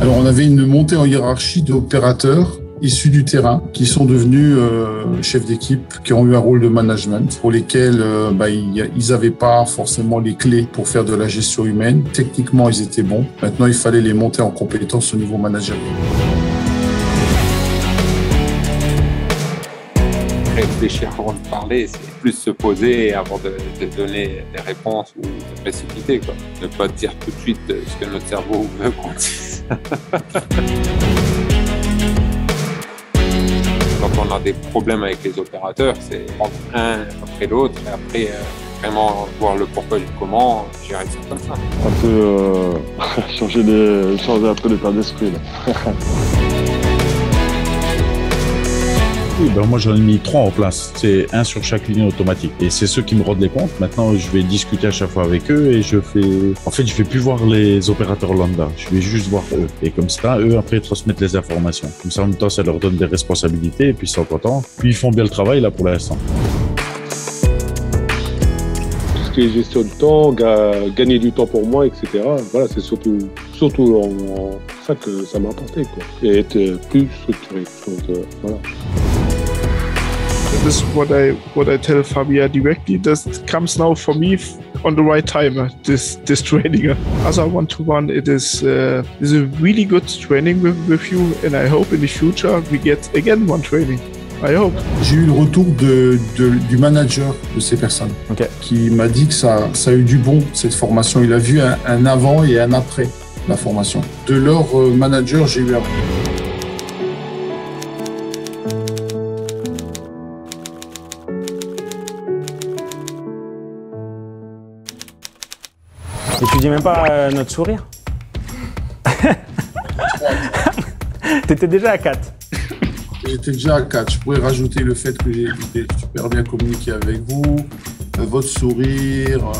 Alors on avait une montée en hiérarchie d'opérateurs issus du terrain qui sont devenus euh, chefs d'équipe, qui ont eu un rôle de management pour lesquels euh, bah, ils n'avaient pas forcément les clés pour faire de la gestion humaine. Techniquement, ils étaient bons. Maintenant, il fallait les monter en compétences au niveau managérial. Réfléchir avant de parler, c'est plus se poser avant de, donner des réponses ou de précipiter. Quoi. Ne pas dire tout de suite ce que notre cerveau veut qu'on dise. Quand on a des problèmes avec les opérateurs, c'est prendre un après l'autre et après euh, vraiment voir le pourquoi du comment, gérer ça comme ça. Un peu euh, changer, les, changer un peu l'état d'esprit. Oui, ben moi j'en ai mis trois en place. C'est un sur chaque ligne automatique. Et c'est ceux qui me rendent les comptes. Maintenant, je vais discuter à chaque fois avec eux et je fais. En fait, je vais plus voir les opérateurs lambda. Je vais juste voir eux. Et comme ça, eux après transmettent les informations. Comme ça, en même temps, ça leur donne des responsabilités et puis ils sont contents. Puis ils font bien le travail là pour l'instant. Gestion du temps, ga- gagner du temps pour moi, etc. Voilà, c'est surtout, surtout en, ça que ça m'a apporté, quoi. Et être plus structuré. Donc, euh, voilà. This is what I what I tell Fabia directly. This comes now for me on the right time. uh, This this training. As a one to one, it is uh, is a really good training with, with you, and I hope in the future we get again one training. I hope. J'ai eu le retour de, de- du manager de ces personnes Ok. qui m'a dit que ça, ça a eu du bon, cette formation. Il a vu un, un avant et un après la formation. De leur euh, manager, j'ai eu un... Et tu dis même pas euh, notre sourire T'étais déjà à 4. J'étais déjà à 4. Je pourrais rajouter le fait que j'ai super bien communiqué avec vous, euh, votre sourire. euh,